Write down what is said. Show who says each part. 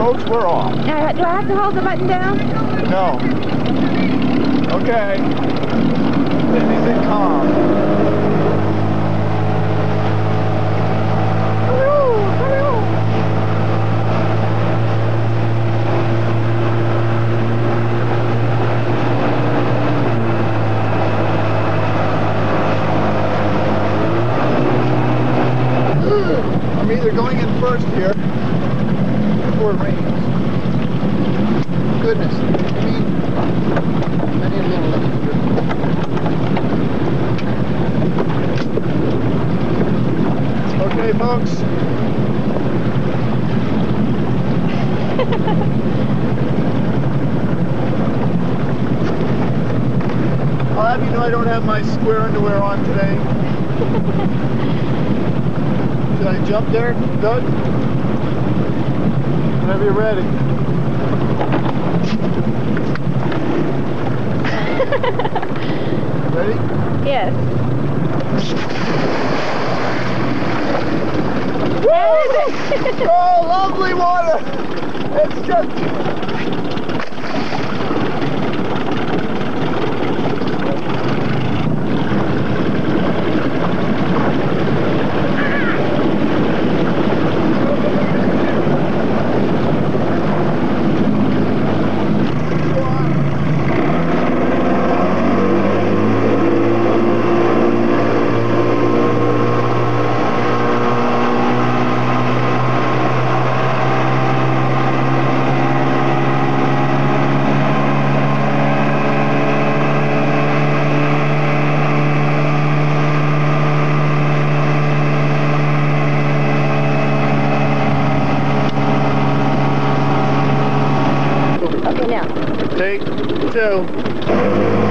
Speaker 1: folks, we're off.
Speaker 2: Uh, do I have to hold the button down?
Speaker 1: No. Okay. Anything calm.
Speaker 2: Hello, hello.
Speaker 1: I'm either going in first here Goodness. I mean, I need a little extra. Okay, folks. I'll have you know I don't have my square underwear on today. Should I jump there, Doug? Whenever you're ready. Ready?
Speaker 2: Yes.
Speaker 1: Woo! oh, lovely water! It's just Take two.